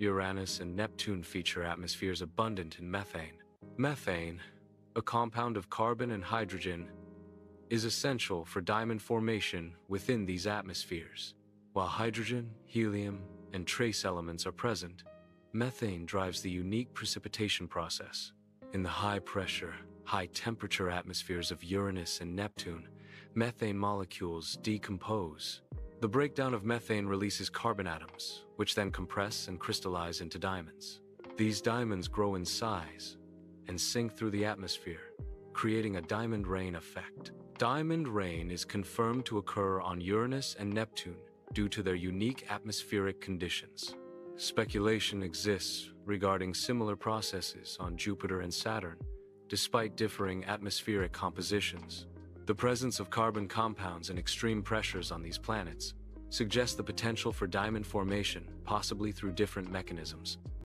Uranus and Neptune feature atmospheres abundant in methane. Methane, a compound of carbon and hydrogen, is essential for diamond formation within these atmospheres. While hydrogen, helium, and trace elements are present, methane drives the unique precipitation process. In the high-pressure, high-temperature atmospheres of Uranus and Neptune, methane molecules decompose. The breakdown of methane releases carbon atoms, which then compress and crystallize into diamonds. These diamonds grow in size and sink through the atmosphere, creating a diamond rain effect. Diamond rain is confirmed to occur on Uranus and Neptune due to their unique atmospheric conditions. Speculation exists regarding similar processes on Jupiter and Saturn, despite differing atmospheric compositions. The presence of carbon compounds and extreme pressures on these planets suggests the potential for diamond formation, possibly through different mechanisms.